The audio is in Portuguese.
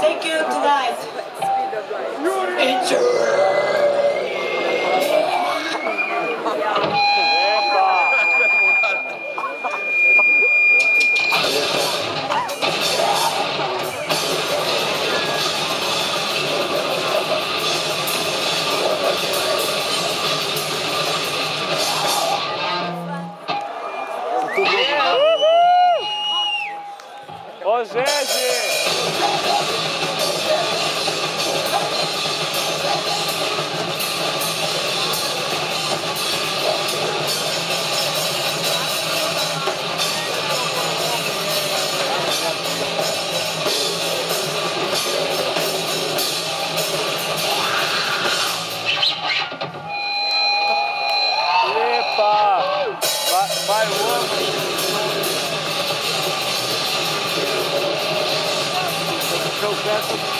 Thank you tonight. Enjoy. Gege! Epa! Vai, vai so fast.